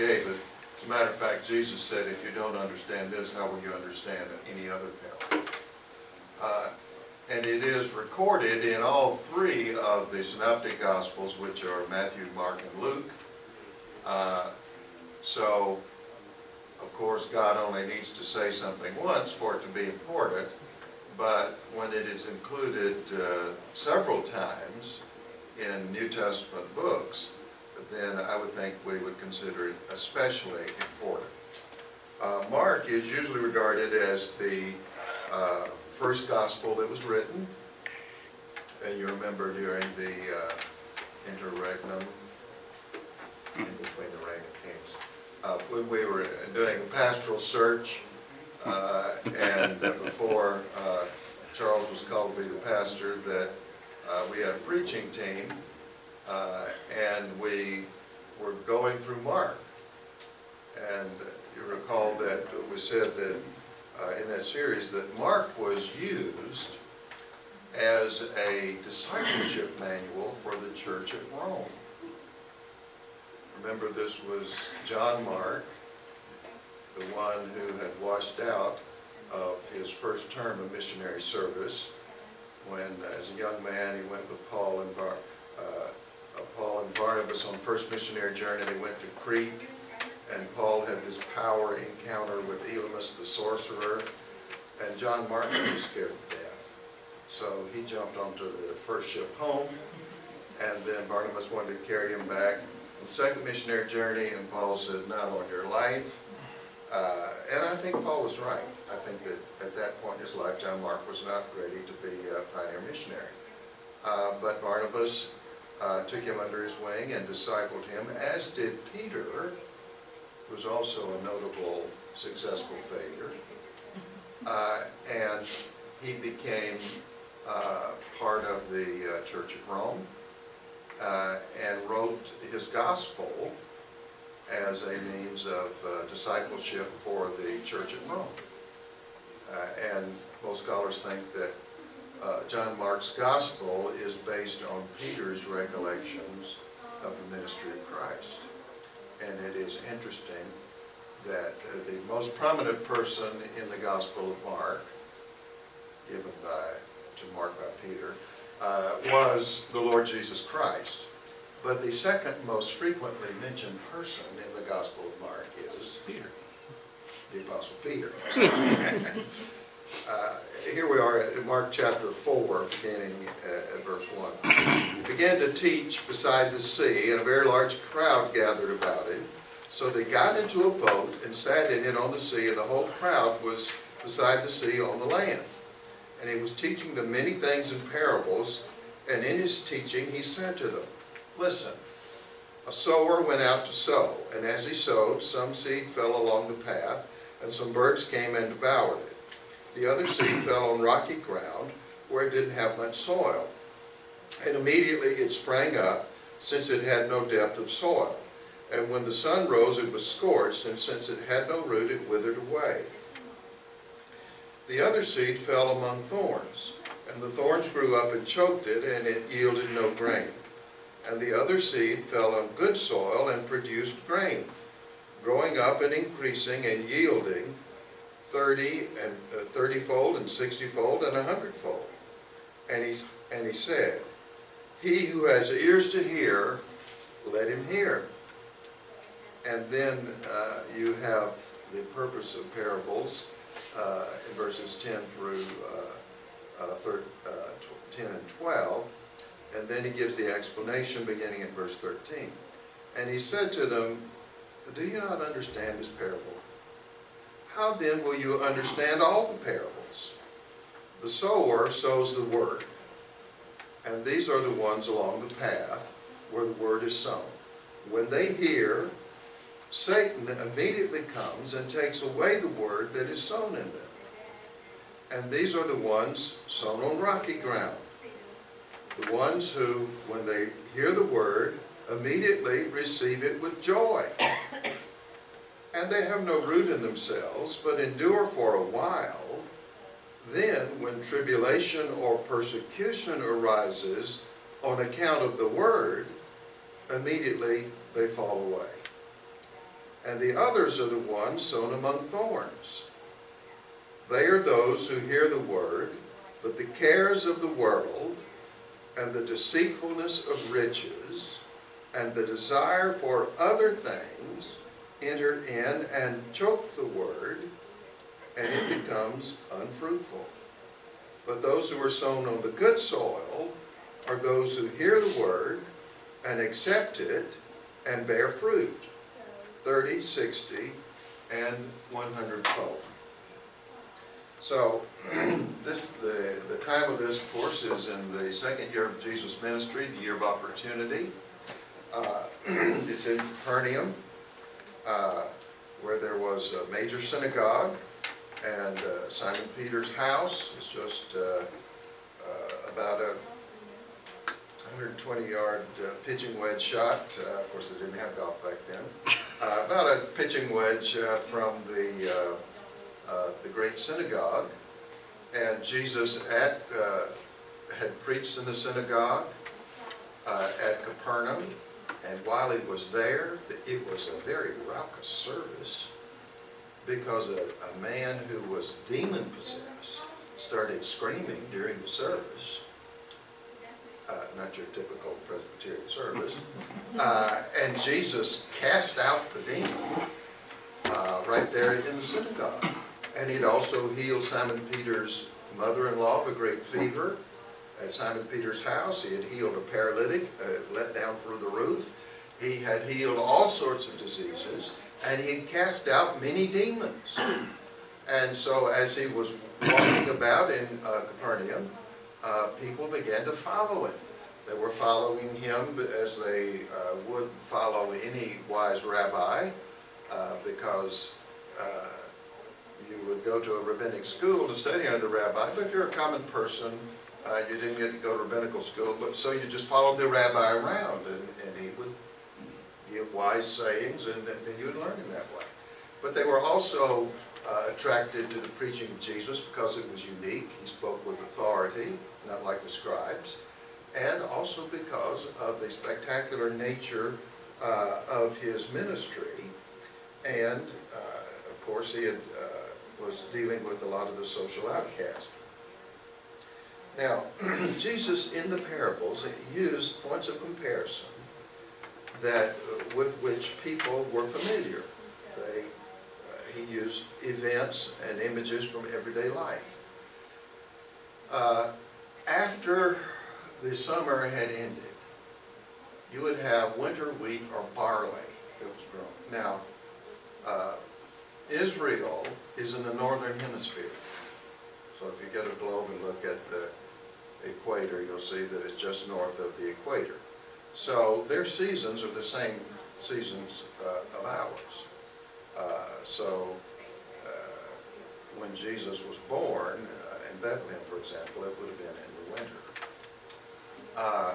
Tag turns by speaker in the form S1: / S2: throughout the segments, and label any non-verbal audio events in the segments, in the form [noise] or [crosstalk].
S1: gave. As a matter of fact, Jesus said, if you don't understand this, how will you understand any other parable? Uh, And it is recorded in all three of the synoptic gospels, which are Matthew, Mark, and Luke. Uh, So, of course, God only needs to say something once for it to be important, but when it is included uh, several times in New Testament books, then I would think we would consider it especially important. Uh, Mark is usually regarded as the uh, first gospel that was written, and you remember during the uh, interregnum, in between the reign of kings, uh, when we were doing a pastoral search, uh, and before uh, Charles was called to be the pastor, that uh, we had a preaching team, uh, and we were going through Mark. And you recall that we said that uh, in that series that Mark was used as a discipleship manual for the church at Rome. Remember, this was John Mark, the one who had washed out of his first term of missionary service when, as a young man, he went with Paul and Bar, uh, Paul and Barnabas on first missionary journey. They went to Crete, and Paul had this power encounter with Elymas the sorcerer, and John Mark was scared to death. So he jumped onto the first ship home, and then Barnabas wanted to carry him back on the second missionary journey, and Paul said, not on your life. Uh, and I think Paul was right. I think that at that point in his life, John Mark was not ready to be a pioneer missionary. Uh, but Barnabas uh, took him under his wing and discipled him, as did Peter, who was also a notable successful failure. Uh, and he became uh, part of the uh, Church at Rome uh, and wrote his gospel as a means of uh, discipleship for the church at Rome. And most scholars think that uh, John Mark's gospel is based on Peter's recollections of the ministry of Christ. And it is interesting that uh, the most prominent person in the gospel of Mark, given by, to Mark by Peter, uh, was the Lord Jesus Christ. But the second most frequently mentioned person in the Gospel of Mark is
S2: Peter.
S1: the Apostle Peter. [laughs] [laughs] Uh, Here we are at Mark chapter 4, beginning at verse 1. He began to teach beside the sea, and a very large crowd gathered about him. So they got into a boat and sat in it on the sea, and the whole crowd was beside the sea on the land. And he was teaching them many things in parables, and in his teaching he said to them, Listen, a sower went out to sow, and as he sowed, some seed fell along the path, and some birds came and devoured it. The other seed fell on rocky ground, where it didn't have much soil. And immediately it sprang up, since it had no depth of soil. And when the sun rose, it was scorched, and since it had no root, it withered away. The other seed fell among thorns, and the thorns grew up and choked it, and it yielded no grain. And the other seed fell on good soil and produced grain, growing up and increasing and yielding thirty and uh, thirty-fold and sixty-fold and a hundredfold. And he, and he said, He who has ears to hear, let him hear. And then uh, you have the purpose of parables uh, in verses 10 through uh, uh, thir- uh, tw- 10 and 12. And then he gives the explanation beginning in verse 13. And he said to them, Do you not understand this parable? How then will you understand all the parables? The sower sows the word, and these are the ones along the path where the word is sown. When they hear, Satan immediately comes and takes away the word that is sown in them. And these are the ones sown on rocky ground. The ones who, when they hear the word, immediately receive it with joy. And they have no root in themselves, but endure for a while. Then, when tribulation or persecution arises on account of the word, immediately they fall away. And the others are the ones sown among thorns. They are those who hear the word, but the cares of the world, and the deceitfulness of riches, and the desire for other things enter in and choke the word, and it becomes unfruitful. But those who are sown on the good soil are those who hear the word and accept it and bear fruit, 30, 60, and 100 fold. So, [clears throat] this, the, the time of this, of course, is in the second year of Jesus' ministry, the year of opportunity. Uh, [clears throat] It's in Capernaum, uh, where there was a major synagogue, and uh, Simon Peter's house is just uh, uh, about a 120-yard pitching wedge shot. Uh, Of course, they didn't have golf back then. [laughs] Uh, About a pitching wedge uh, from the, uh, uh, the great synagogue. And Jesus at, uh, had preached in the synagogue uh, at Capernaum. And while he was there, it was a very raucous service because a, a man who was demon possessed started screaming during the service. Uh, not your typical Presbyterian service. [laughs] Uh, and Jesus cast out the demon uh, right there in the synagogue. And he'd also healed Simon Peter's mother-in-law of a great fever at Simon Peter's house. He had healed a paralytic, uh, let down through the roof. He had healed all sorts of diseases, and he had cast out many demons. [clears throat] And so as he was walking about in uh, Capernaum, uh, people began to follow him. They were following him as they uh, would follow any wise rabbi, uh, because uh, you would go to a rabbinic school to study under the rabbi, but if you're a common person, uh, you didn't get to go to rabbinical school, but so you just followed the rabbi around, and, and he would give wise sayings, and then then you would learn in that way. But they were also uh, attracted to the preaching of Jesus because it was unique. He spoke with authority, not like the scribes, and also because of the spectacular nature uh, of his ministry. And, uh, of course, he had, uh, was dealing with a lot of the social outcasts. Now, [clears throat] Jesus in the parables used points of comparison that, with which people were familiar. They, uh, he used events and images from everyday life. Uh, After the summer had ended, you would have winter wheat or barley that was grown. Now, uh, Israel is in the northern hemisphere. So if you get a globe and look at the equator, you'll see that it's just north of the equator. So their seasons are the same seasons uh, of ours. Uh, So uh, when Jesus was born uh, in Bethlehem, for example, it would have been in the winter. Uh,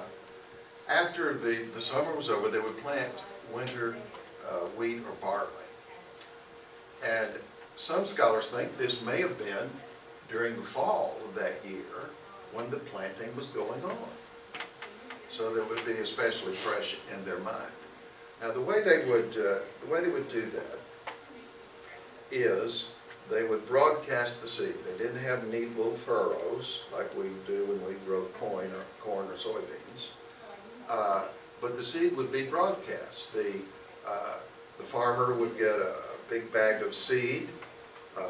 S1: After the, the summer was over, they would plant winter uh, wheat or barley. And some scholars think this may have been during the fall of that year when the planting was going on. So that would be especially fresh in their mind. Now, the way they would, uh, the way they would do that is they would broadcast the seed. They didn't have neat little furrows like we do when we grow corn or, corn or soybeans. Uh, but the seed would be broadcast. The, uh, the farmer would get a big bag of seed uh,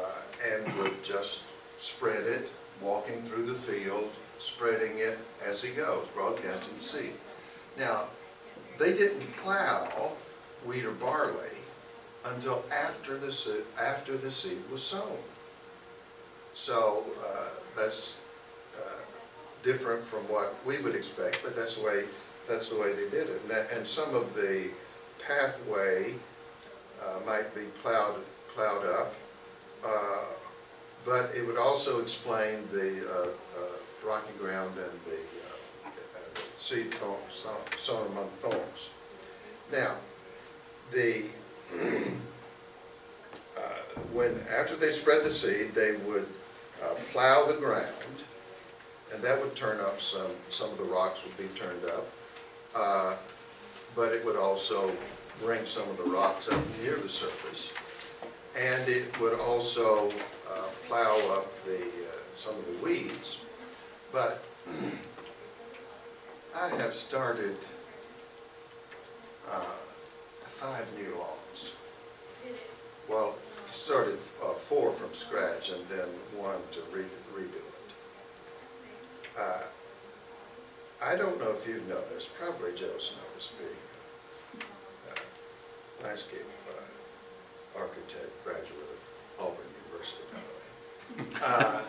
S1: and would just spread it, walking through the field, spreading it as he goes, broadcasting the seed. Now, they didn't plow wheat or barley until after the, after the seed was sown. So uh, that's uh, different from what we would expect, but that's the way, that's the way they did it. And that, and some of the pathway uh, might be plowed, plowed up, uh, but it would also explain the uh, uh, rocky ground and the uh, seed thorn- sown sown among thorns. Now, the, [clears throat] uh, when, after they spread the seed, they would uh, plow the ground, and that would turn up some, some of the rocks would be turned up. Uh, But it would also bring some of the rocks up near the surface. And it would also uh, plow up the, uh, some of the weeds. But [clears throat] I have started uh, five new lawns. Well, started uh, four from scratch and then one to re- redo it. Uh, I don't know if you've noticed, probably Joe's noticed, being a landscape architect, graduate of Auburn University, by the way, uh,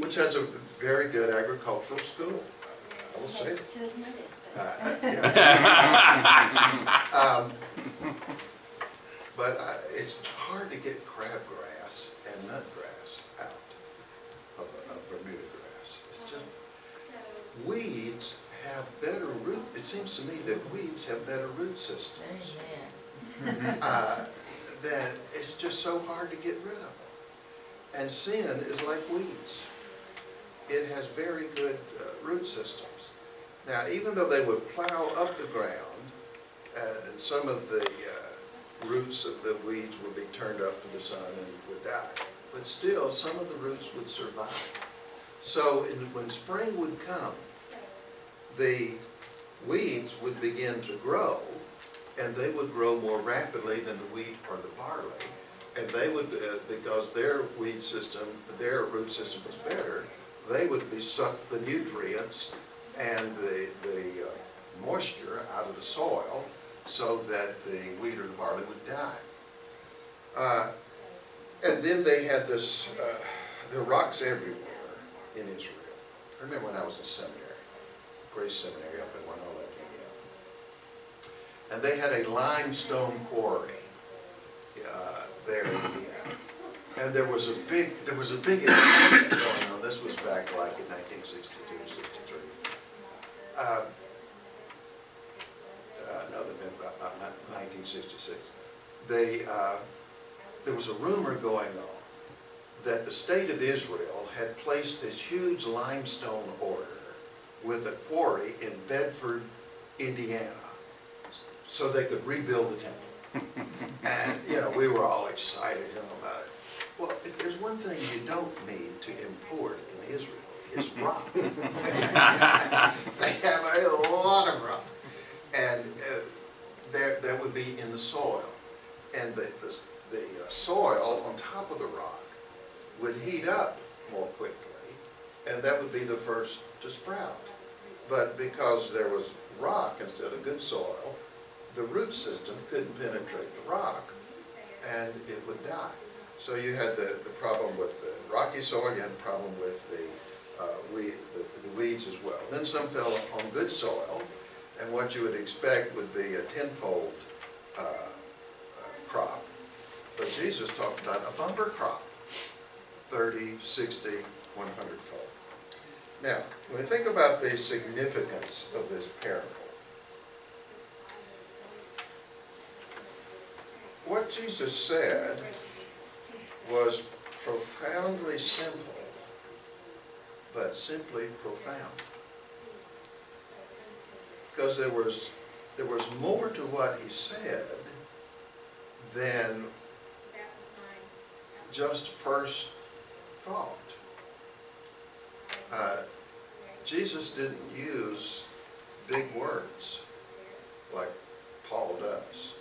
S1: which has a very good agricultural school, I will say.
S2: To admit it, but.
S1: Uh, yeah. [laughs] Um, But I- it's hard to get crabgrass and nutgrass out of of Bermuda grass. It's just, weeds have better root, it seems to me that weeds have better root systems. uh, That it's just so hard to get rid of them. And sin is like weeds. It has very good uh, root systems. Now, even though they would plow up the ground, uh, and some of the uh, roots of the weeds would be turned up to the sun and would die, but still, some of the roots would survive. So in- when spring would come, the weeds would begin to grow, and they would grow more rapidly than the wheat or the barley. And they would, uh, because their weed system, their root system was better, they would be sucked the nutrients and the, the uh, moisture out of the soil so that the wheat or the barley would die. Uh, And then they had this, uh, there are rocks everywhere in Israel. I remember when I was in seminary, Grace Seminary up in Winona, Indiana. And they had a limestone quarry uh, there in Indiana. And there was a big, there was a big excitement going on. This was back like in 1962, 63. Um, uh, no, they've been about, about 1966. They, uh, there was a rumor going on that the state of Israel had placed this huge limestone order with a quarry in Bedford, Indiana, so they could rebuild the temple. And, you know, we were all excited, you know, about it. Well, if there's one thing you don't need to import in Israel, it's [laughs] rock. [laughs] They have a lot of rock. And uh, there, that would be in the soil. And the, the, the uh, soil on top of the rock would heat up more quickly, and that would be the first to sprout. But because there was rock instead of good soil, the root system couldn't penetrate the rock, and it would die. So you had the, the problem with the rocky soil, you had the problem with the, uh, weed, the, the weeds as well. Then some fell on good soil, and what you would expect would be a tenfold, uh, uh, crop. But Jesus talked about a bumper crop, 30, 60, 100 fold. Now, when we think about the significance of this parable, what Jesus said was profoundly simple, but simply profound. Because there was, there was more to what he said than just first thought. Uh, Jesus didn't use big words like Paul does.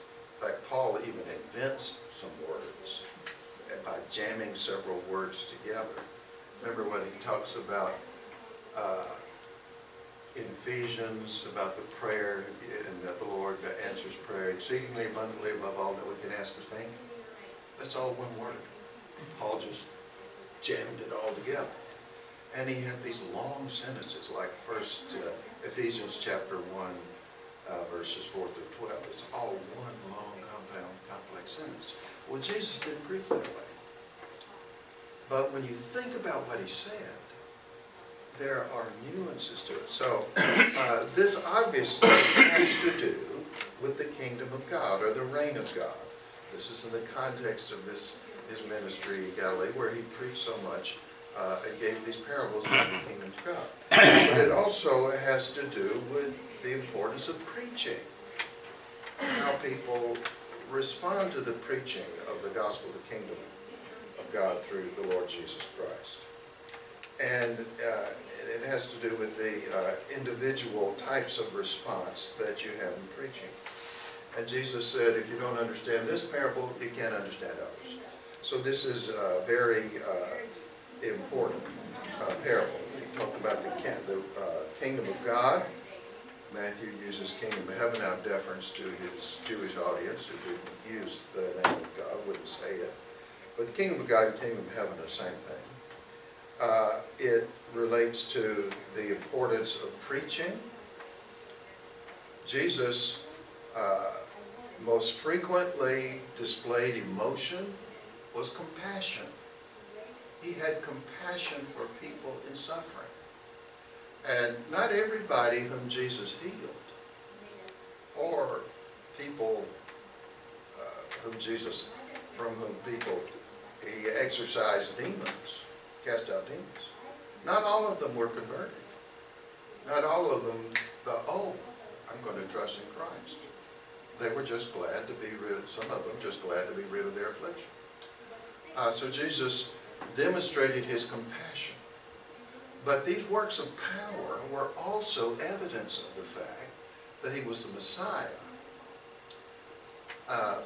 S1: Fact, Paul even invents some words by jamming several words together. Remember when he talks about uh, in Ephesians about the prayer and that the Lord answers prayer exceedingly abundantly above all that we can ask or think? That's all one word. Paul just jammed it all together. And he had these long sentences, like first uh, Ephesians chapter 1, uh, verses 4 through 12. It's all one long, complex sentence. Well, Jesus didn't preach that way. But when you think about what he said, there are nuances to it. So [coughs] uh, this obviously has to do with the kingdom of God or the reign of God. This is in the context of this his ministry in Galilee, where he preached so much uh, and gave these parables about the kingdom of God. But it also has to do with the importance of preaching. how people respond to the preaching of the gospel of the kingdom of God through the Lord Jesus Christ. And uh, it has to do with the uh, individual types of response that you have in preaching. And Jesus said, if you don't understand this parable, you can't understand others. So this is a very uh, important uh, parable. He talked about the, the uh, kingdom of God. Matthew uses kingdom of heaven out of deference to his Jewish audience who didn't use the name of God, wouldn't say it. But the kingdom of God and kingdom of heaven are the same thing. Uh, it relates to the importance of preaching. Jesus uh, most frequently displayed emotion was compassion. He had compassion for people in suffering. And not everybody whom Jesus healed, or people uh, whom Jesus, from whom people, he exorcised demons, cast out demons. Not all of them were converted. Not all of them thought, oh, I'm going to trust in Christ. They were just glad to be rid, some of them just glad to be rid of their affliction. Uh, so Jesus demonstrated his compassion. But these works of power were also evidence of the fact that he was the Messiah. Uh,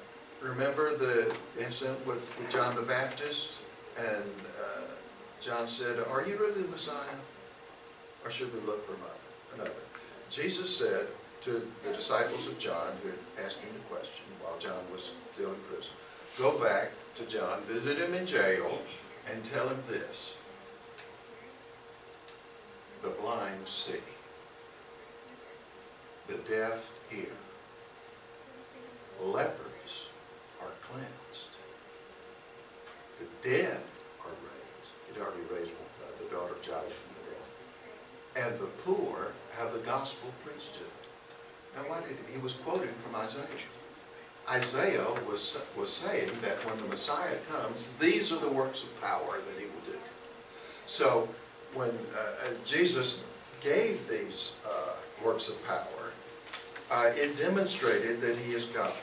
S1: remember the incident with, John the Baptist? And uh, John said, are you really the Messiah? Or should we look for another? Jesus said to the disciples of John who had asked him the question while John was still in prison, go back to John, visit him in jail, and tell him this. The blind see. The deaf hear. Lepers are cleansed. The dead are raised. He'd already raised uh, the daughter of Jairus from the dead. And the poor have the gospel preached to them. Now why did he, he was quoting from Isaiah. Isaiah was, was saying that when the Messiah comes, these are the works of power that he will do. So when uh, Jesus gave these uh, works of power, uh, it demonstrated that he is God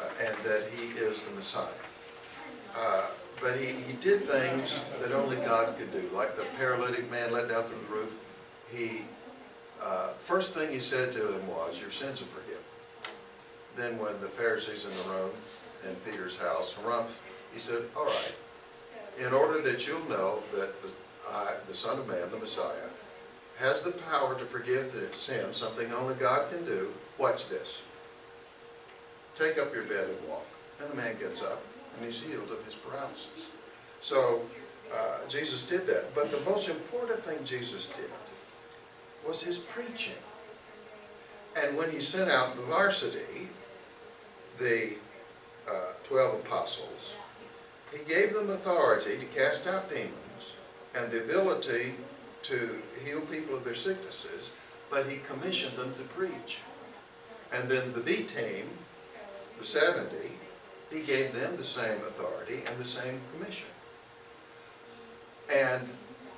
S1: uh, and that he is the Messiah. Uh, but he, he did things that only God could do, like the paralytic man let down through the roof. He, first thing he said to him was, your sins are forgiven. Then when the Pharisees in the room in Peter's house harumphed, he said, all right, in order that you'll know that the, I, the Son of Man, the Messiah, has the power to forgive the sin, something only God can do, watch this. Take up your bed and walk. And the man gets up and he's healed of his paralysis. So uh, Jesus did that. But the most important thing Jesus did was his preaching. And when he sent out the varsity, the uh, 12 apostles, he gave them authority to cast out demons and the ability to heal people of their sicknesses, but he commissioned them to preach. And then the B team, the 70, he gave them the same authority and the same commission. And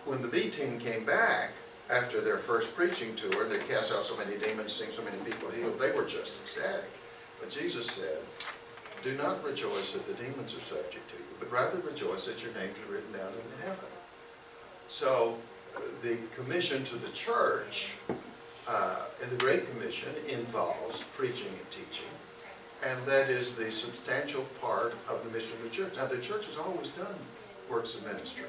S1: when the B team came back, after their first preaching tour, they cast out so many demons, seen so many people healed, they were just ecstatic. But Jesus said, do not rejoice that the demons are subject to you, but rather rejoice that your names are written down in heaven. So the commission to the church uh, in the Great Commission involves preaching and teaching, and that is the substantial part of the mission of the church. Now the church has always done works of ministry.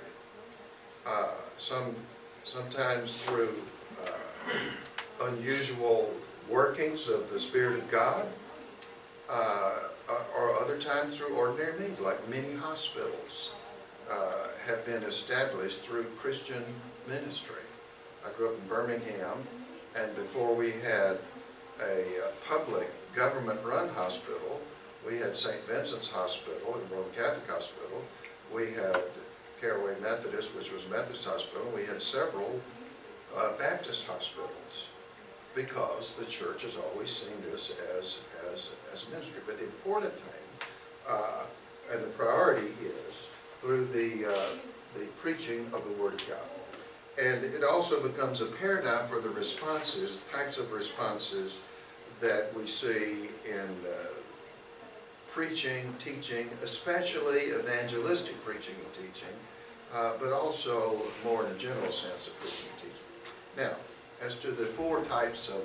S1: Uh, some, sometimes through uh, unusual workings of the Spirit of God, uh, or other times through ordinary means, like many hospitals uh, have been established through Christian ministry. I grew up in Birmingham, and before we had a uh, public government-run hospital, we had St. Vincent's Hospital, a Roman Catholic hospital. We had Carraway Methodist, which was a Methodist hospital. We had several uh, Baptist hospitals because the church has always seen this as, as, as a ministry. But the important thing, uh, and the priority is through the, uh, the preaching of the Word of God. And it also becomes a paradigm for the responses, types of responses that we see in uh, preaching, teaching, especially evangelistic preaching and teaching, uh, but also more in a general sense of preaching and teaching. Now, as to the four types of,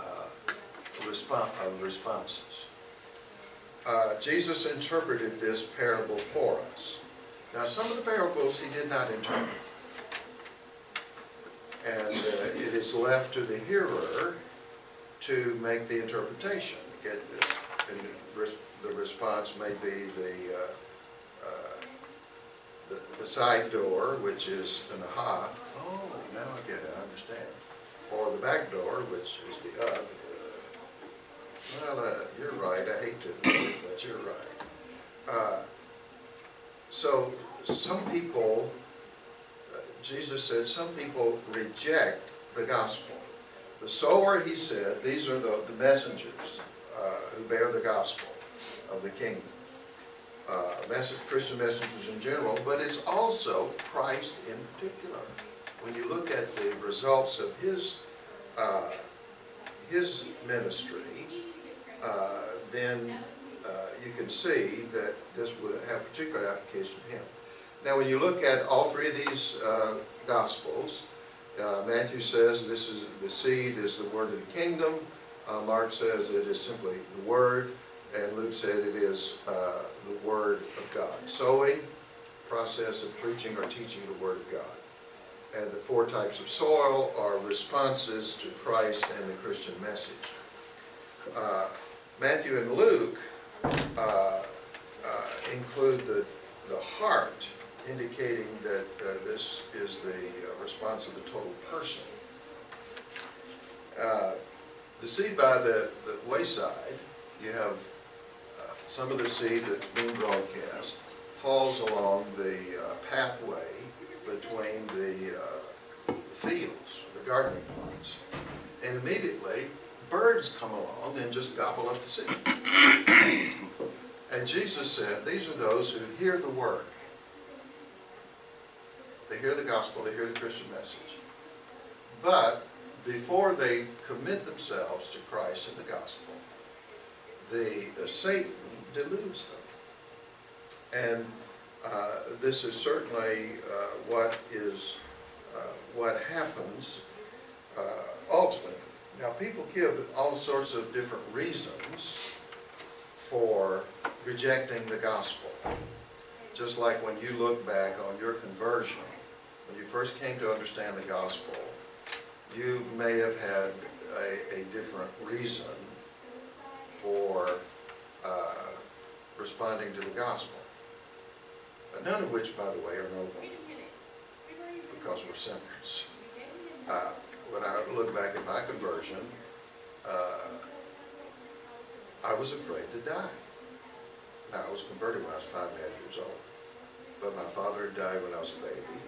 S1: uh, respon of uh, Jesus interpreted this parable for us. Now, some of the parables he did not interpret. And uh, it is left to the hearer to make the interpretation. This. And the response may be the, uh, uh, the, the side door, which is an aha. Oh, now I get it, I understand. Or the back door, which is the up. Well, uh, you're right, I hate to admit it, but you're right. Uh, So, some people, uh, Jesus said, some people reject the gospel. The sower, he said, these are the, the messengers uh, who bear the gospel of the kingdom. Uh, message, Christian messengers in general, but it's also Christ in particular. When you look at the results of his, uh, his ministry, uh, then uh, you can see that this would have particular application to him. Now, when you look at all three of these uh, Gospels, uh, Matthew says this is the seed is the word of the kingdom. Mark says it is simply the word, and Luke said it is the word of God. Sowing, process of preaching or teaching the word of God. And the four types of soil are responses to Christ and the Christian message. Uh, Matthew and Luke uh, uh, include the, the heart, indicating that uh, this is the uh, response of the total person. Uh, The seed by the, the wayside, you have uh, some of the seed that's being broadcast falls along the uh, pathway between the uh, fields, the gardening plots. And immediately, birds come along and just gobble up the seed. [coughs] And Jesus said, these are those who hear the word. They hear the gospel, they hear the Christian message. But before they commit themselves to Christ and the gospel, the uh, Satan deludes them. And uh, this is certainly uh, what is uh, what happens uh, ultimately. Now, people give all sorts of different reasons for rejecting the gospel. Just like when you look back on your conversion, when you first came to understand the gospel, you may have had a, a different reason for uh, responding to the gospel. But none of which, by the way, are noble, because we're sinners. Uh, when I look back at my conversion, uh, I was afraid to die. Now, I was converted when I was five and a half years old, but my father died when I was a baby.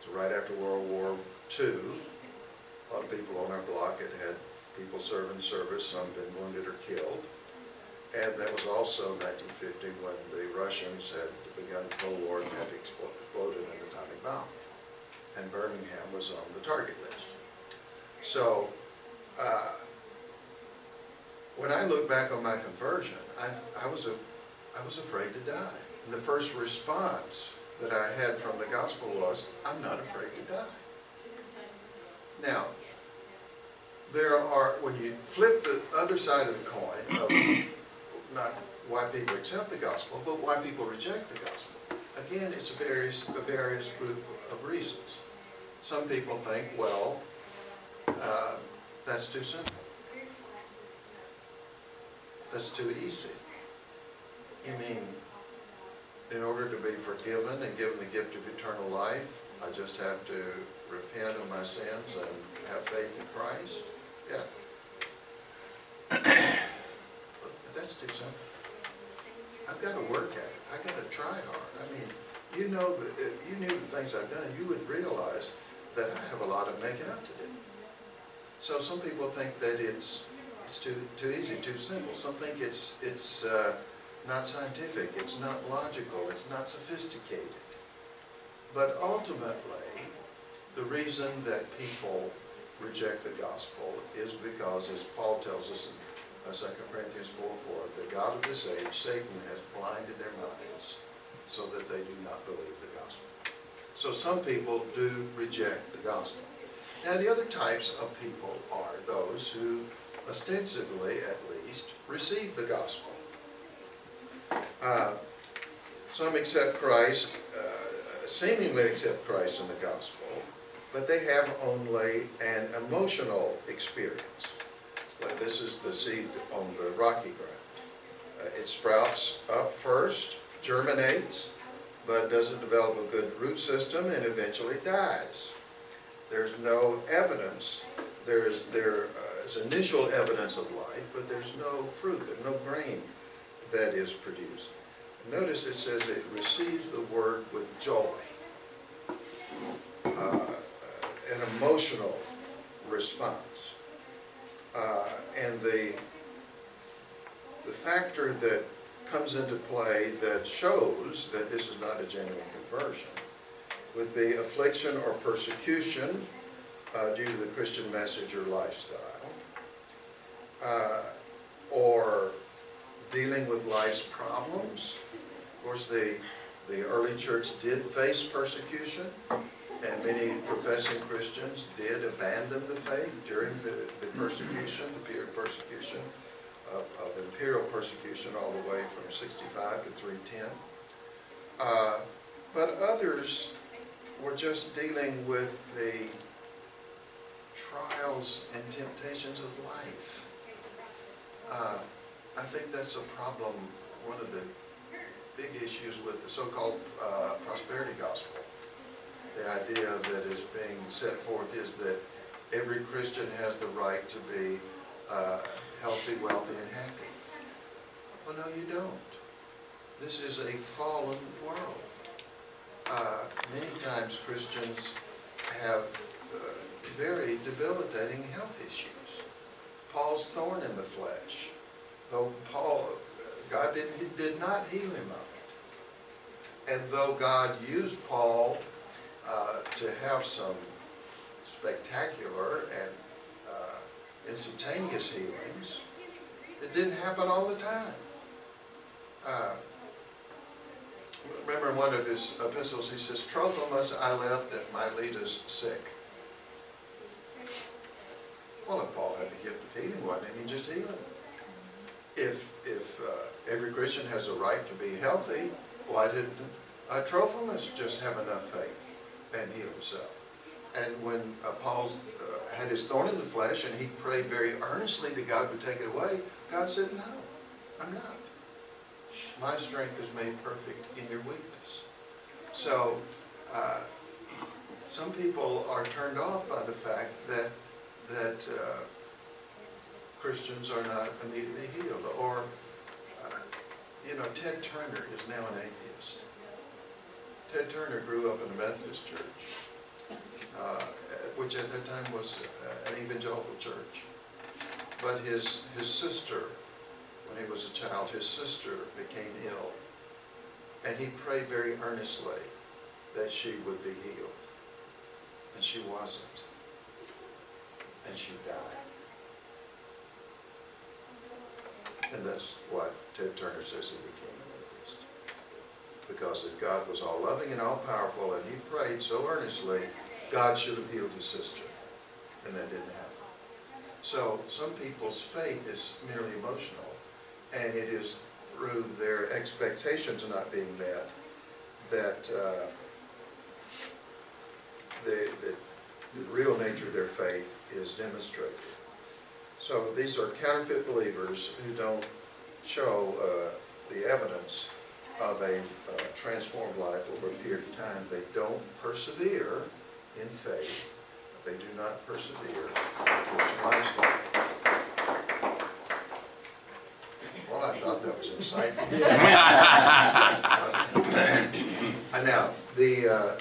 S1: So right after World War II, a lot of people on our block had had people serve in service, some been wounded or killed. And that was also 1950 when the Russians had begun the Cold War and had exploded an atomic bomb. And Birmingham was on the target list. So, uh, when I look back on my conversion, I, I was a, I was afraid to die. And the first response that I had from the gospel was, I'm not afraid to die. Now, there are, when you flip the other side of the coin of not why people accept the gospel, but why people reject the gospel, again, it's a various, a various group of reasons. Some people think, well, that's too simple. That's too easy. You mean, in order to be forgiven and given the gift of eternal life, I just have to repent of my sins and have faith in Christ? Yeah. But that's too simple. I've got to work at it. I've got to try hard. I mean, you know, if you knew the things I've done, you would realize that I have a lot of making up to do. So some people think that it's, it's too, too easy, too simple. Some think it's, it's uh, not scientific, it's not logical, it's not sophisticated. But ultimately, the reason that people reject the gospel is because, as Paul tells us in uh, 2 Corinthians 4, 4, the God of this age, Satan, has blinded their minds so that they do not believe the gospel. So some people do reject the gospel. Now the other types of people are those who ostensibly, at least, receive the gospel. Uh, some accept Christ, uh, seemingly accept Christ in the gospel, but they have only an emotional experience. Like this is the seed on the rocky ground. Uh, it sprouts up first, germinates, but doesn't develop a good root system and eventually dies. There's no evidence. There is there uh, initial evidence of life, but there's no fruit, there's no grain that is produced. Notice it says it receives the word with joy. Uh, an emotional response. Uh, and the, the factor that comes into play that shows that this is not a genuine conversion would be affliction or persecution uh, due to the Christian message or lifestyle, uh, or dealing with life's problems. Of course, the, the early church did face persecution, and many professing Christians did abandon the faith during the, the persecution, the period of persecution, of, of imperial persecution all the way from 65 to 310. Uh, but others were just dealing with the trials and temptations of life. Uh, I think that's a problem, one of the big issues with the so-called uh, prosperity gospel. The idea that is being set forth is that every Christian has the right to be uh, healthy, wealthy, and happy. Well, no, you don't. This is a fallen world. Uh, many times Christians have uh, very debilitating health issues. Paul's thorn in the flesh. Though Paul, God didn't, did not heal him of it. And though God used Paul uh, to have some spectacular and uh, instantaneous healings, it didn't happen all the time. Remember one of his epistles, he says, Trophimus I left at Miletus sick. Well, if Paul had the gift of healing, why didn't he just heal him? If, if uh, every Christian has a right to be healthy, why didn't uh, Trophimus just have enough faith and heal himself? And when uh, Paul uh, had his thorn in the flesh and he prayed very earnestly that God would take it away, God said, no, I'm not. My strength is made perfect in your weakness. So, uh, some people are turned off by the fact that that uh, Christians are not immediately healed. Or, uh, you know, Ted Turner is now an atheist. Ted Turner grew up in a Methodist church, uh, which at that time was uh, an evangelical church. But his, his sister, when he was a child, his sister became ill. And he prayed very earnestly that she would be healed. And she wasn't and she died. And that's what Ted Turner says he became an atheist. Because if God was all loving and all powerful and he prayed so earnestly, God should have healed his sister. And that didn't happen. So some people's faith is merely emotional. And it is through their expectations not being met that uh, the, the, the real nature of their faith is demonstrated. So these are counterfeit believers who don't show uh, the evidence of a uh, transformed life over a period of time. They don't persevere in faith. They do not persevere in Christian lifestyle. Well, I thought that was insightful. [laughs] uh, now, the uh,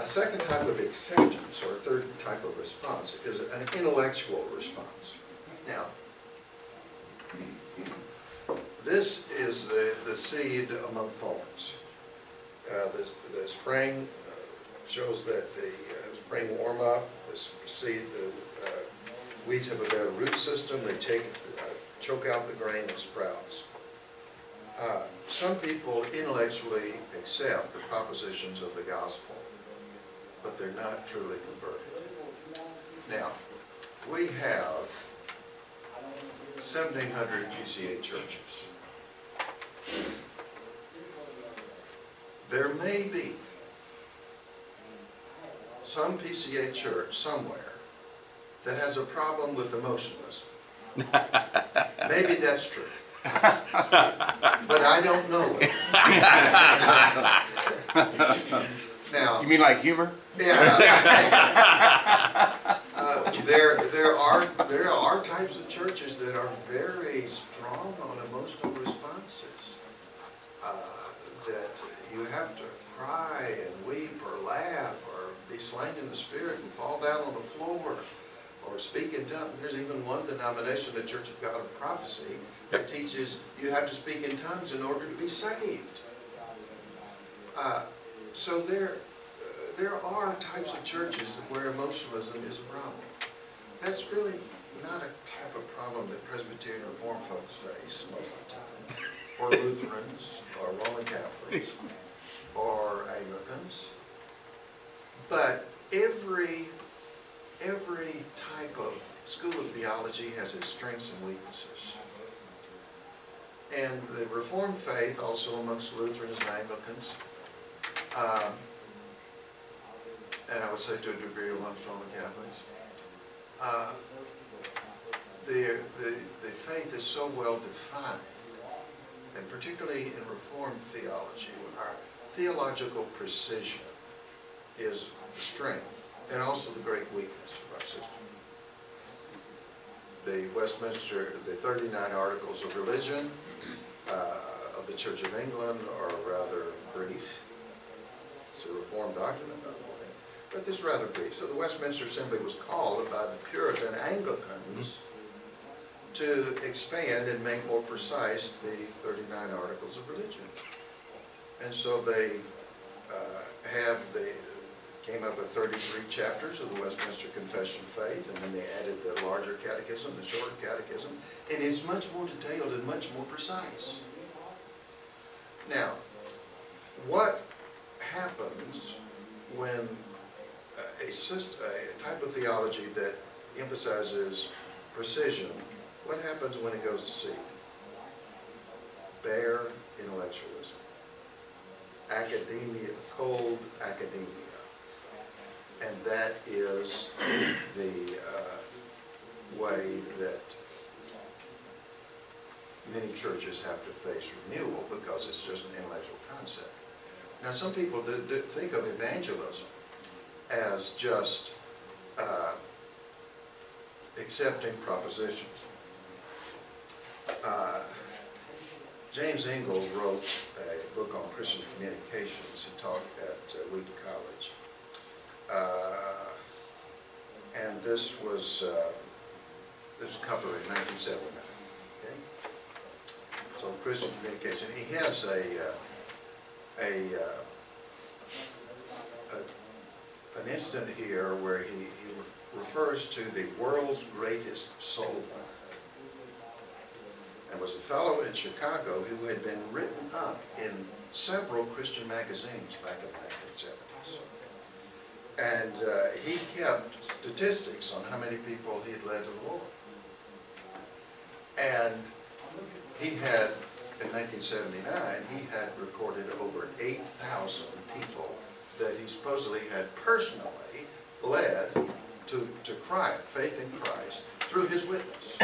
S1: a second type of acceptance, or a third type of response, is an intellectual response. Now, this is the, the seed among thorns. Uh, the, the spring uh, shows that the uh, spring warm up, the seed, the uh, weeds have a better root system, they take, uh, choke out the grain that sprouts. Uh, Some people intellectually accept the propositions of the gospel, but they're not truly converted. Now, we have seventeen hundred PCA churches. There may be some PCA church somewhere that has a problem with emotionalism. [laughs] Maybe that's true. [laughs] But I don't know it. [laughs] Now,
S2: You mean like humor?
S1: yeah. Uh, There, there are, there are types of churches that are very strong on emotional responses. Uh, That you have to cry and weep or laugh or be slain in the spirit and fall down on the floor or speak in tongues. There's even one denomination, the Church of God of Prophecy, that teaches you have to speak in tongues in order to be saved. Uh, So there, uh, there are types of churches where emotionalism is a problem. That's really not a type of problem that Presbyterian Reformed folks face most of the time, or [laughs] Lutherans, or Roman Catholics, or Anglicans. But every, every type of school of theology has its strengths and weaknesses. And the Reformed faith, also amongst Lutherans and Anglicans, um, and I would say to a degree amongst Roman Catholics, uh, the, the, the faith is so well defined, and particularly in Reformed theology, our theological precision is strength and also the great weakness of our system. The Westminster, the 39 Articles of Religion uh, of the Church of England are rather brief. It's a Reformed document, by the way, but this is rather brief. So the Westminster Assembly was called by the Puritan Anglicans to expand and make more precise the 39 Articles of Religion. And so they uh, have, they came up with 33 chapters of the Westminster Confession of Faith, and then they added the larger catechism, the shorter catechism, and it's much more detailed and much more precise. Now, what happens when a syst a type of theology that emphasizes precision, what happens when it goes to seed? Bare intellectualism. Academia, cold academia. And that is the uh, way that many churches have to face renewal because it's just an intellectual concept. Now, some people do, do think of evangelism as just uh, accepting propositions. Uh, James Engel wrote a book on Christian communications. He taught at uh, Wheaton College. Uh, and this was, uh, this was covered in 1979. Okay? So Christian communication, he has a, uh, a, a, an instant here where he, he refers to the world's greatest soul. And was a fellow in Chicago who had been written up in several Christian magazines back in the 1970s. And uh, he kept statistics on how many people he had led to the Lord. And he had, in 1979, he had recorded over 8,000 people that he supposedly had personally led to, to Christ, faith in Christ, through his witness.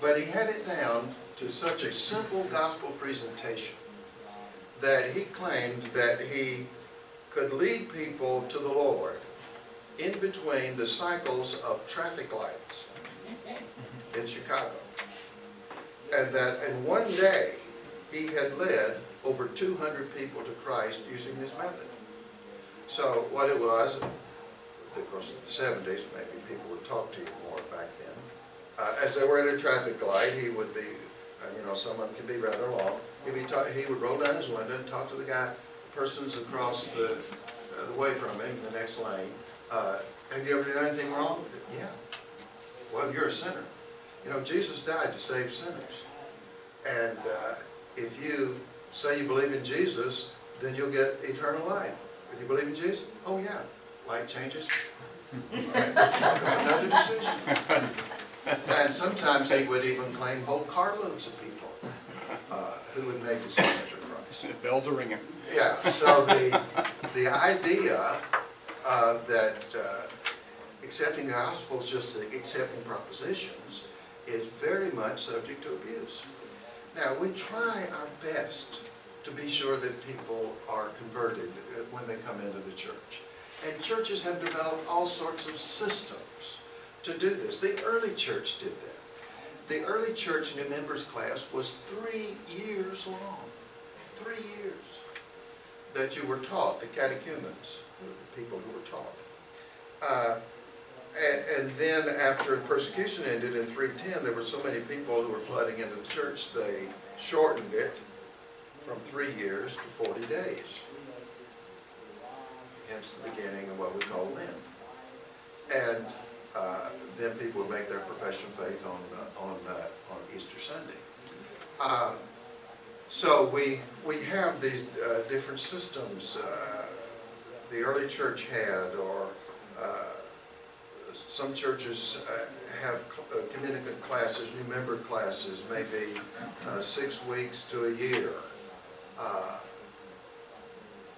S1: But he had it down to such a simple gospel presentation that he claimed that he could lead people to the Lord in between the cycles of traffic lights in Chicago. And that in one day, he had led over 200 people to Christ using this method. So what it was, of course, in the 70s, maybe people would talk to you more back then. Uh, as they were at a traffic light, he would be, uh, you know, some of them could be rather long. He'd be he would roll down his window and talk to the guy, persons across the, uh, the way from him, the next lane, Uh, have you ever done anything wrong? Yeah. Well, you're a sinner. You know, Jesus died to save sinners. And uh, if you say you believe in Jesus, then you'll get eternal life. If you believe in Jesus, oh yeah, life changes. Another decision. And sometimes he would even claim whole carloads of people uh, who would make decisions Christ.
S2: Bell to ringer.
S1: Yeah, so the, the idea uh, that uh, accepting the gospel is just accepting propositions is very much subject to abuse. Now, we try our best to be sure that people are converted uh, when they come into the church. And churches have developed all sorts of systems to do this. The early church did that. The early church new members class was three years long. Three years that you were taught, the catechumens, the people who were taught. Uh, and, and, then after persecution ended in 310, there were so many people who were flooding into the church, they shortened it from three years to 40 days. Hence the beginning of what we call Lent. And uh, then people would make their profession of faith on, uh, on, uh, on Easter Sunday. Uh, so we, we have these uh, different systems uh, the early church had, or some churches have communicant classes, new member classes, maybe six weeks to a year.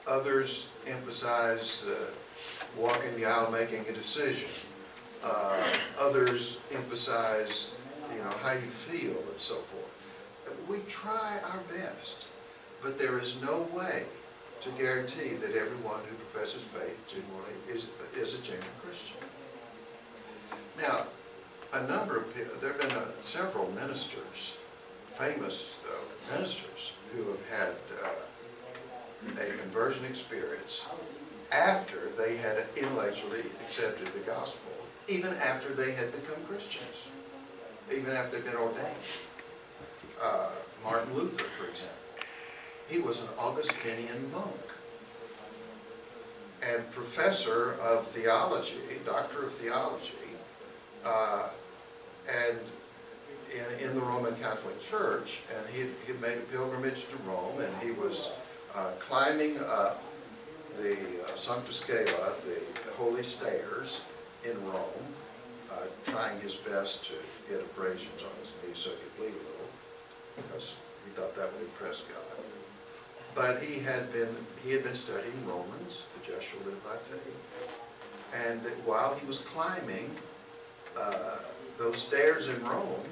S1: Others emphasize uh, walking the aisle, making a decision. Uh, others emphasize, you know, how you feel and so forth. We try our best, but there is no way to guarantee that everyone who professes faith genuinely is, is a genuine Christian. Now, a number of people, there have been uh, several ministers, famous uh, ministers, who have had uh, a conversion experience after they had intellectually accepted the gospel, even after they had become Christians, even after they'd been ordained. Uh, Martin Luther, for example, he was an Augustinian monk and professor of theology, doctor of theology, uh, and in, in, the Roman Catholic Church, and he he made a pilgrimage to Rome, and he was uh, climbing up the uh, Sancta Scala, the, the, holy stairs in Rome, uh, trying his best to get abrasions on his knees so he could bleed a little, because he thought that would impress God. But he had been he had been studying Romans, the just shall live by faith, and while he was climbing uh, those stairs in Rome,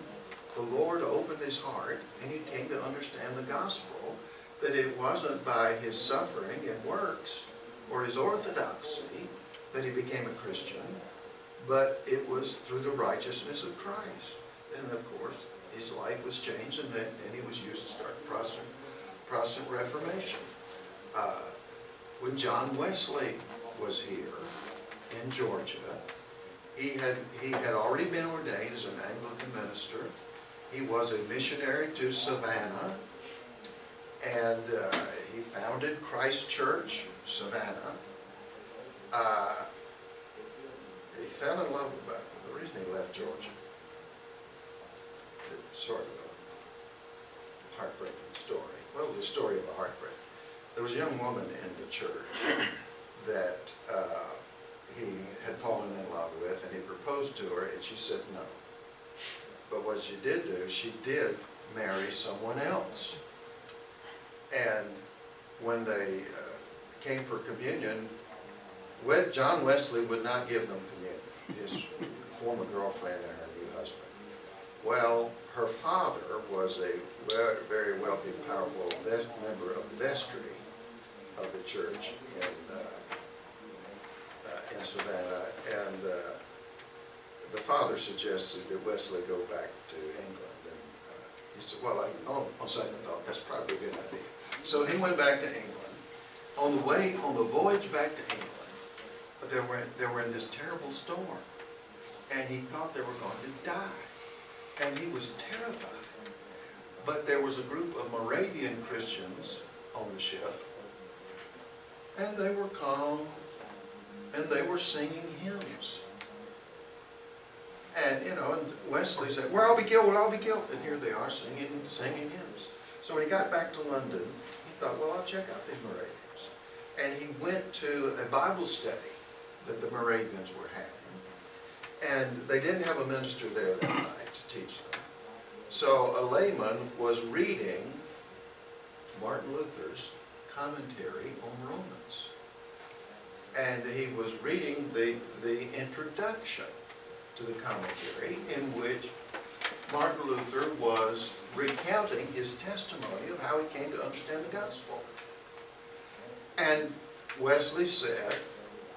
S1: the Lord opened his heart and he came to understand the gospel that it wasn't by his suffering and works or his orthodoxy that he became a Christian, but it was through the righteousness of Christ. And of course, his life was changed and then and he was used to start the Protestant, Protestant Reformation. Uh, when John Wesley was here in Georgia, he had, he had already been ordained as an Anglican minister. He was a missionary to Savannah and uh, he founded Christ Church, Savannah. Uh, he fell in love with the reason he left Georgia. Sort of a heartbreaking story. Well, the story of a heartbreak. There was a young woman in the church [coughs] that uh, he had fallen in love with, and he proposed to her, and she said no. But what she did do, she did marry someone else. And when they uh, came for communion, John Wesley would not give them communion, his former girlfriend and her new husband. Well, her father was a very wealthy, powerful member of the vestry of the church in, uh, uh, in Savannah, and uh, the father suggested that Wesley go back to England. And uh, he said, well, I, on, on second thought, that's probably a good idea. So he went back to England. On the way, on the voyage back to England, they were, they were in this terrible storm. And he thought they were going to die. And he was terrified. But there was a group of Moravian Christians on the ship. And they were calm and they were singing hymns. And, you know, and Wesley said, where I'll be killed, I'll be killed. And here they are singing, singing hymns. So when he got back to London, he thought, well, I'll check out these Moravians. And he went to a Bible study that the Moravians were having. And they didn't have a minister there that night teach them. So a layman was reading Martin Luther's commentary on Romans. And he was reading the, the introduction to the commentary in which Martin Luther was recounting his testimony of how he came to understand the gospel. And Wesley said,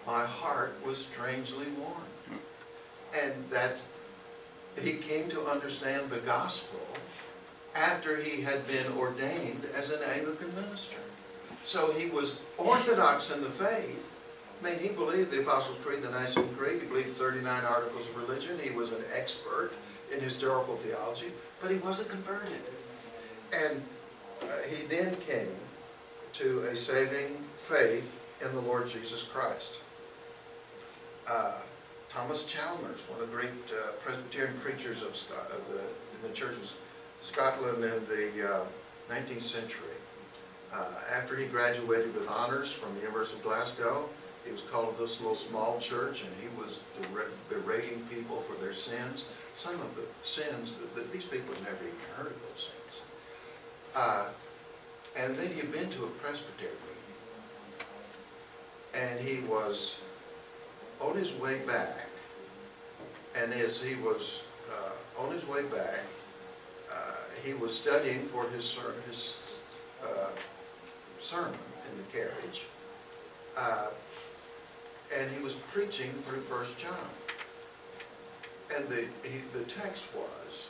S1: my heart was strangely warmed. And that he came to understand the gospel after he had been ordained as an Anglican minister. So he was orthodox in the faith. I mean, he believed the Apostles' Creed, the Nicene Creed. He believed 39 articles of religion. He was an expert in historical theology, but he wasn't converted. And uh, he then came to a saving faith in the Lord Jesus Christ. Uh, Thomas Chalmers, one of the great uh, Presbyterian preachers of, Scot of the, in the Church of Scotland in the 19th uh, century, uh, after he graduated with honors from the University of Glasgow, he was called to this little small church and he was berating people for their sins. Some of the sins that, these people had never even heard of those sins. Uh, and then he'd been to a presbytery meeting. And he was on his way back. And as he was uh, on his way back, uh, he was studying for his, his uh, sermon in the carriage. Uh, and he was preaching through First John. And the, he, the text was,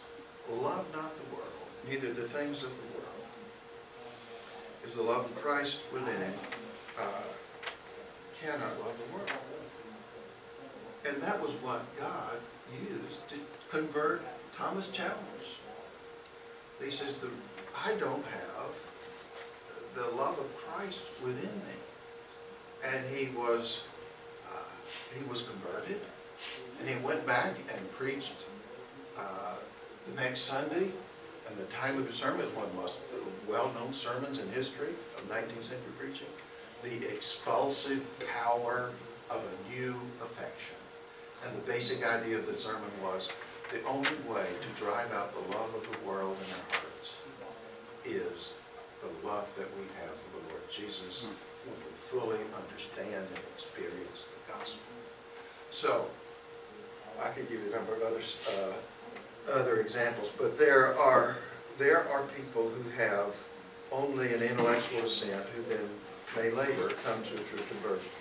S1: love not the world, neither the things of the world. Is the love of Christ within him uh, cannot love the world. And that was what God used to convert Thomas Chalmers. He says, the, I don't have the love of Christ within me. And he was he was converted, and he went back and preached uh, the next Sunday, and the time of his sermon is one of the most well-known sermons in history of 19th century preaching, the expulsive power of a new affection. And the basic idea of the sermon was the only way to drive out the love of the world in our hearts is the love that we have for the Lord Jesus when we fully understand and experience the gospel. So, I could give you a number of other, uh, other examples, but there are, there are people who have only an intellectual assent who then may later come to a true conversion.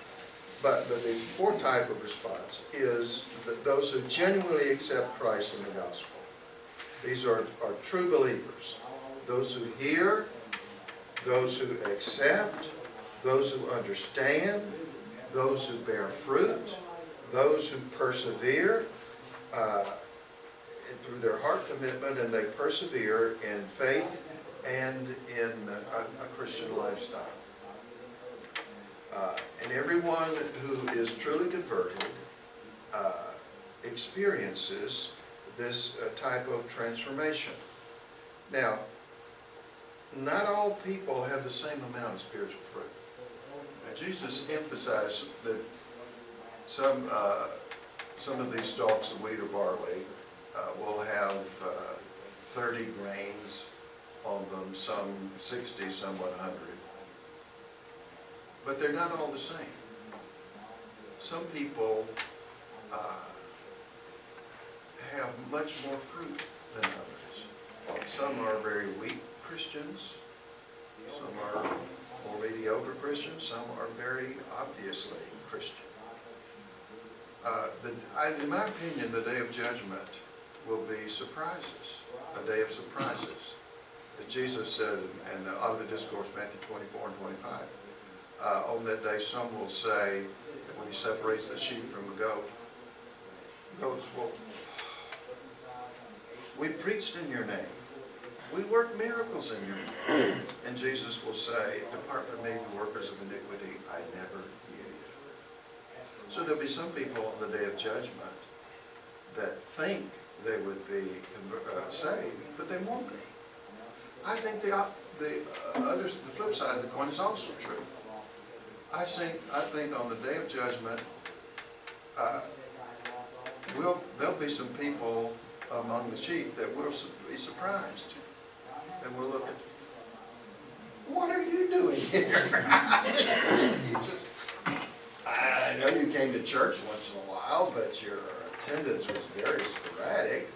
S1: But, but the fourth type of response is that those who genuinely accept Christ in the gospel. These are, are true believers. Those who hear, those who accept, those who understand, those who bear fruit, those who persevere uh, through their heart commitment and they persevere in faith and in a, a Christian lifestyle. Uh, and everyone who is truly converted uh, experiences this uh, type of transformation. Now, not all people have the same amount of spiritual fruit. Now, Jesus emphasized that some, uh, some of these stalks of wheat or barley uh, will have uh, 30 grains on them, some 60, some 100. But they're not all the same. Some people uh, have much more fruit than others. Some are very weak Christians. Some are more mediocre Christians. Some are very obviously Christian. Uh, the, I, in my opinion, the day of judgment will be surprises, a day of surprises. As Jesus said in, the Olivet Discourse, Matthew 24 and 25, uh, on that day some will say, that when he separates the sheep from the goat, goats will, we preached in your name. We worked miracles in your name. [clears throat] And Jesus will say, depart from me, you workers of iniquity, I never knew you. So there'll be some people on the day of judgment that think they would be uh, saved, but they won't be. I think the, op- the uh, others, the flip side of the coin is also true. I think, I think on the day of judgment, uh, will, there'll be some people among the sheep that will be surprised. And we'll look at, what are you doing here? [laughs] You just- I know you came to church once in a while, but your attendance was very sporadic.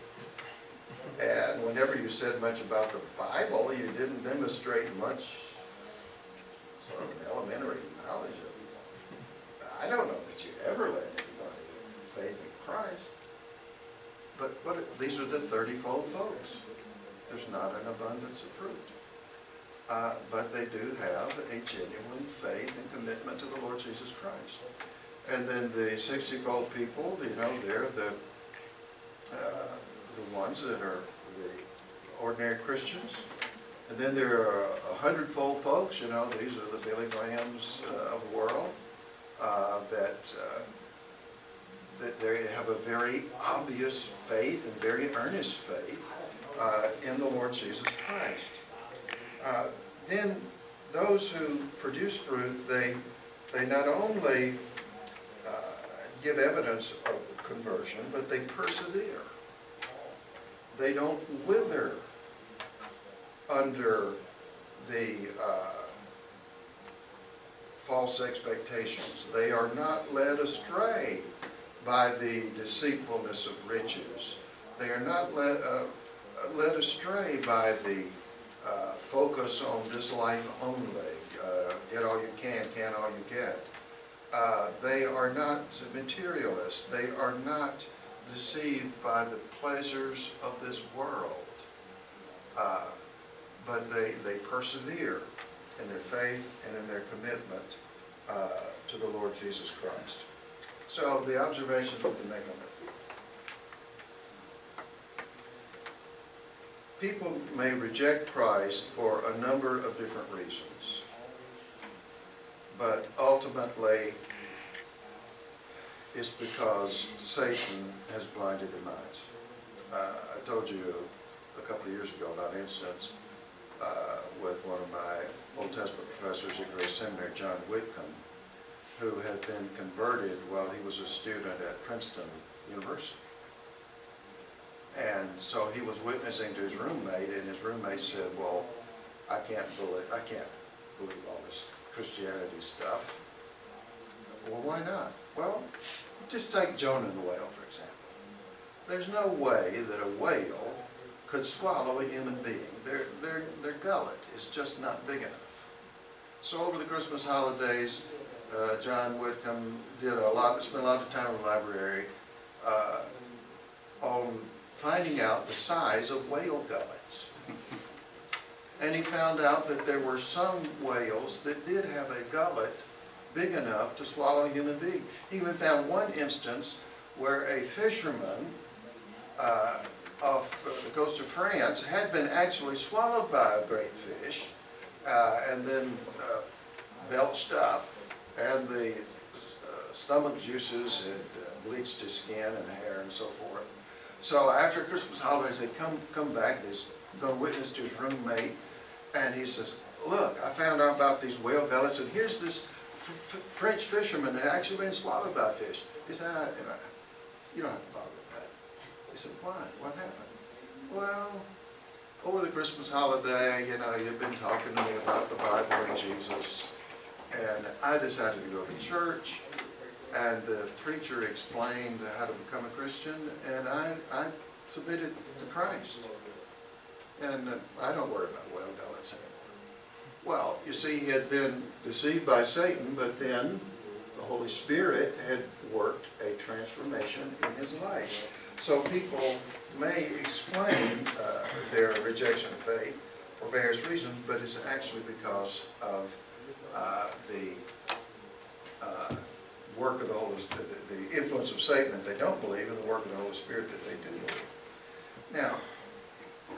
S1: And whenever you said much about the Bible, you didn't demonstrate much sort of elementary knowledge of it. I don't know that you ever led anybody to faith in Christ. But, these are the thirtyfold folks. There's not an abundance of fruit. Uh, but they do have a genuine faith and commitment to the Lord Jesus Christ. And then the sixtyfold people, you know, they're the, uh, the ones that are the ordinary Christians. And then there are a hundredfold folks, you know, these are the Billy Grahams uh, of the world, uh, that, uh, that they have a very obvious faith and very earnest faith uh, in the Lord Jesus Christ. Uh, Then those who produce fruit, they, they not only uh, give evidence of conversion, but they persevere. They don't wither under the uh, false expectations. They are not led astray by the deceitfulness of riches. They are not led, uh, led astray by the uh, focus on this life only. Uh, Get all you can, can all you get. Uh, They are not materialists. They are not deceived by the pleasures of this world. Uh, But they, they persevere in their faith and in their commitment uh, to the Lord Jesus Christ. So the observation we can make on that. People may reject Christ for a number of different reasons. But ultimately, it's because Satan has blinded their minds. Uh, I told you a couple of years ago about instance uh, with one of my Old Testament professors at Grace Seminary, John Whitcomb, who had been converted while he was a student at Princeton University. And so he was witnessing to his roommate, and his roommate said, well, I can't believe, I can't believe all this Christianity stuff. Well, why not? Well, just take Jonah the whale, for example. There's no way that a whale could swallow a human being. Their, their, their gullet is just not big enough. So over the Christmas holidays, uh, John Whitcomb did a lot, spent a lot of time in the library uh, on finding out the size of whale gullets. And he found out that there were some whales that did have a gullet big enough to swallow a human being. He even found one instance where a fisherman uh, off uh, the coast of France had been actually swallowed by a great fish uh, and then uh, belched up and the stomach juices had bleached his skin and hair and so forth. So after Christmas holidays, they come, come back, he's going to witness to his roommate, and he says, look, I found out about these whale gullets, and here's this French fisherman that actually been swallowed by fish. He said, "Ah, you know, you don't have to bother with that. He said, why? What happened? Well, over the Christmas holiday, you know, you've been talking to me about the Bible and Jesus, and I decided to go to church, and the preacher explained how to become a Christian, and I, I submitted to Christ. And I don't worry about whale gullets anymore. Well, you see, he had been deceived by Satan, but then the Holy Spirit had worked a transformation in his life. So people may explain uh, their rejection of faith for various reasons, but it's actually because of uh, the uh, work of the Holy, the, the influence of Satan that they don't believe, and the work of the Holy Spirit that they do believe. Now,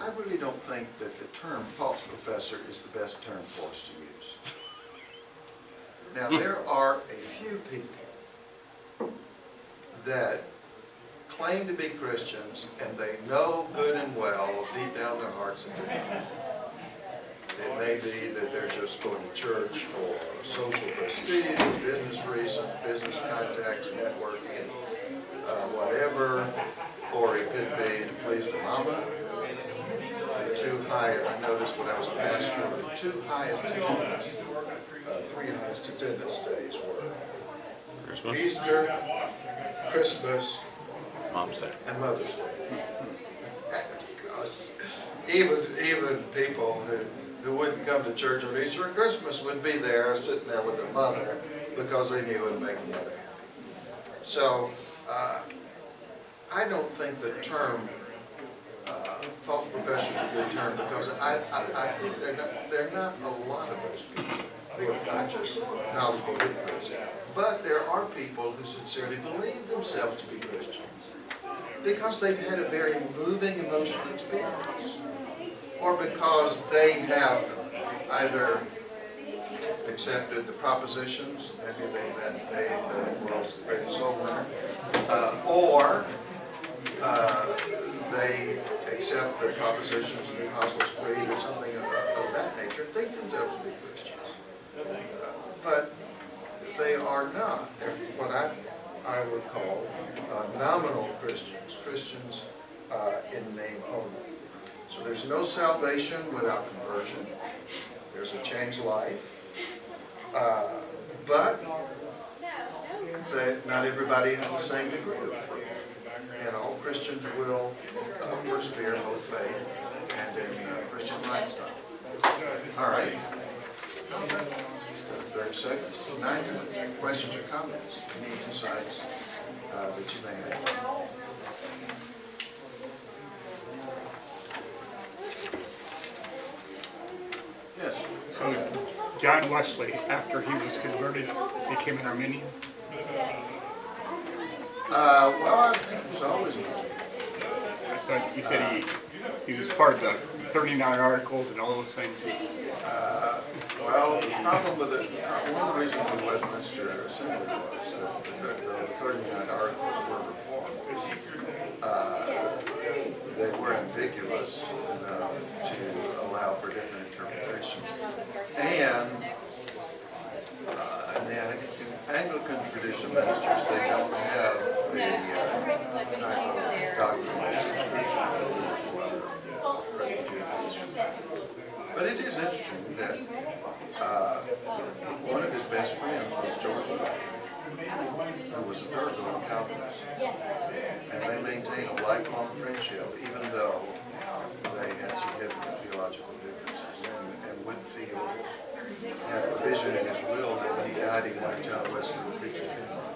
S1: I really don't think that the term false professor is the best term for us to use. Now, there are a few people that claim to be Christians and they know good and well, deep down their hearts, that they're not. It may be that they're just going to church for social prestige, business reasons, business contacts, networking, uh, whatever, or it could be to please the mama. The two high, I noticed when I was a pastor, the two highest attendance, uh, three highest attendance days were
S2: Christmas,
S1: Easter, Christmas,
S2: Mom's Day.
S1: and Mother's Day. Because even, even people who, who wouldn't come to church on Easter and Christmas would be there, sitting there with their mother, because they knew it would make mother happy. So, uh, I don't think the term, uh, false professor is a good term, because I, I, I think they're not, they're not a lot of those people who are conscious, knowledgeable, hypocrites. But there are people who sincerely believe themselves to be Christians because they've had a very moving emotional experience, or because they have either accepted the propositions, maybe they that they the world's greatest soul winner, uh, or uh, they accept the propositions of the Apostles' Creed or something of, of that nature, think themselves to be Christians. Uh, but they are not. They're what I, I would call uh, nominal Christians, Christians uh, in name only. So there's no salvation without conversion. There's a changed life. Uh, but not everybody has the same degree of fruit. And all Christians will uh, persevere in both faith and in uh, Christian lifestyle. All right. 30 seconds, nine minutes. Questions or comments? Any insights uh, that you may have? Yes.
S3: So John Wesley, after he was converted, became an Arminian.
S1: Uh, Well, I think it was always a
S3: I thought you said he he was part of the 39 articles and all those things.
S1: Uh, Well, the problem with it, one of the reasons the Westminster Assembly was that the the 39 articles were reformed. Uh, They were ambiguous enough to allow for different interpretations. And, uh, and the Anglican Anglican tradition ministers, they don't have the uh, type of doctrinal subscription that we do to other Presbyterians. But it is interesting that uh, one of his best friends was George Whitefield, who was a thoroughgoing Calvinist. And they maintained a lifelong friendship, even though they had significant theological differences. And, and Whitefield had a provision in his will that when he died, he wanted John Wesley to preach a funeral.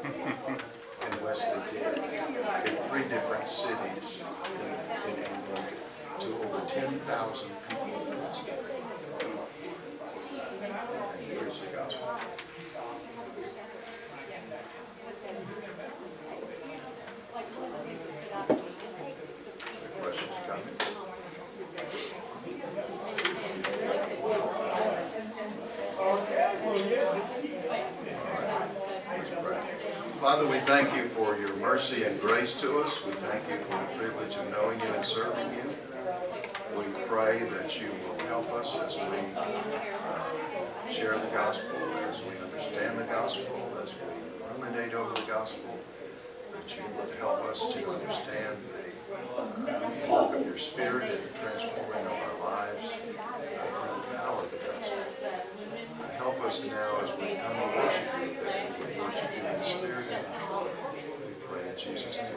S1: And Wesley did, in three different cities in, in England, to over ten thousand people in one city. And he preached the gospel. Questions, comments? Let's pray. Father, we thank you for your mercy and grace to us. We thank you for the privilege of knowing you and serving you. We pray that you will help us as we uh, share the gospel, as we understand the gospel, as we ruminate over the gospel, that you would help us to understand the uh, work of your spirit in the transforming of our lives uh, the power of the gospel. Uh, Help us now as we come to worship you, that we would worship you in spirit and Jesus' name.